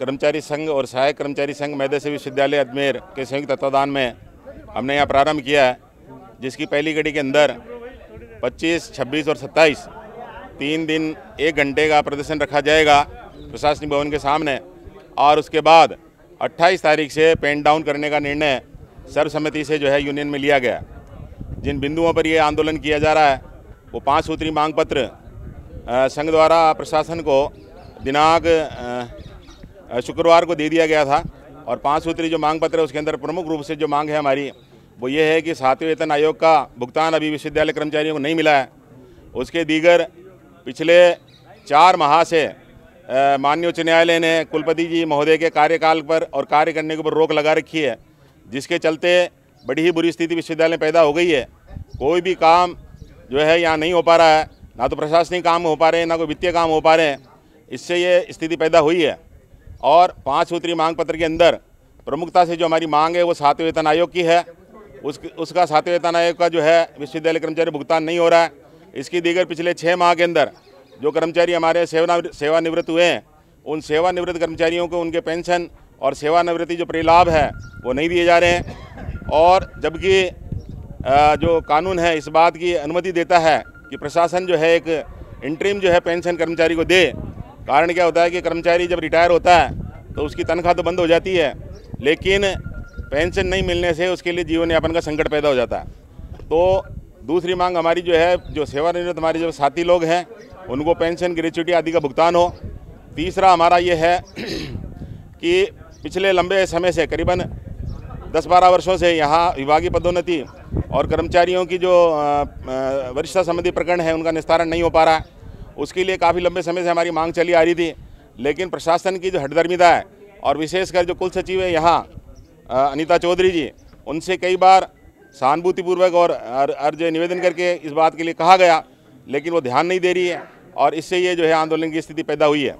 कर्मचारी संघ और सहायक कर्मचारी संघ मैदस्य विश्वविद्यालय अजमेर के संयुक्त तत्वाधान में हमने यहाँ प्रारंभ किया है जिसकी पहली कड़ी के अंदर 25, 26 और 27 तीन दिन एक घंटे का प्रदर्शन रखा जाएगा प्रशासनिक भवन के सामने और उसके बाद 28 तारीख से पेन डाउन करने का निर्णय सर्वसम्मति से जो है यूनियन में लिया गया। जिन बिंदुओं पर ये आंदोलन किया जा रहा है वो पाँच सूत्री मांग पत्र संघ द्वारा प्रशासन को दिनांक शुक्रवार को दे दिया गया था और पाँच सूत्री जो मांग पत्र है उसके अंदर प्रमुख रूप से जो मांग है हमारी, वो ये है कि सातवें वेतन आयोग का भुगतान अभी विश्वविद्यालय कर्मचारियों को नहीं मिला है। उसके दीगर पिछले चार माह से माननीय उच्च न्यायालय ने कुलपति जी महोदय के कार्यकाल पर और कार्य करने के ऊपर रोक लगा रखी है, जिसके चलते बड़ी ही बुरी स्थिति विश्वविद्यालय पैदा हो गई है। कोई भी काम जो है यहाँ नहीं हो पा रहा है, ना तो प्रशासनिक काम हो पा रहे हैं, ना कोई वित्तीय काम हो पा रहे हैं। इससे ये स्थिति पैदा हुई है। और पाँच सूत्री मांग पत्र के अंदर प्रमुखता से जो हमारी मांग है, वो सातवें वेतन आयोग की है। उस, उसका सातवें वेतन आयोग का जो है, विश्वविद्यालय कर्मचारी भुगतान नहीं हो रहा है। इसकी दीगर पिछले छः माह के अंदर जो कर्मचारी हमारे सेवा सेवानिवृत्त हुए हैं, उन सेवानिवृत्त कर्मचारियों को उनके पेंशन और सेवानिवृत्ति जो परिलाभ है, वो नहीं दिए जा रहे हैं। और जबकि जो कानून है, इस बात की अनुमति देता है कि प्रशासन जो है, एक इंट्रीम जो है, पेंशन कर्मचारी को दे। कारण क्या होता है कि कर्मचारी जब रिटायर होता है तो उसकी तनख्वाह तो बंद हो जाती है, लेकिन पेंशन नहीं मिलने से उसके लिए जीवन यापन का संकट पैदा हो जाता है। तो दूसरी मांग हमारी जो है, जो सेवानिवृत्त हमारे जो साथी लोग हैं, उनको पेंशन ग्रेचुटी आदि का भुगतान हो। तीसरा हमारा ये है कि पिछले लंबे समय से, करीबन 10-12 वर्षों से यहाँ विभागीय पदोन्नति और कर्मचारियों की जो वरिष्ठता संबंधी प्रकरण है, उनका निस्तारण नहीं हो पा रहा है। उसके लिए काफ़ी लंबे समय से हमारी मांग चली आ रही थी। लेकिन प्रशासन की जो हटदर्मिदा है और विशेषकर जो कुल सचिव है यहाँ अनिता चौधरी जी, उनसे कई बार सहानुभूतिपूर्वक और अर्ज़ निवेदन करके इस बात के लिए कहा गया, लेकिन वो ध्यान नहीं दे रही है और इससे ये जो है आंदोलन की स्थिति पैदा हुई है।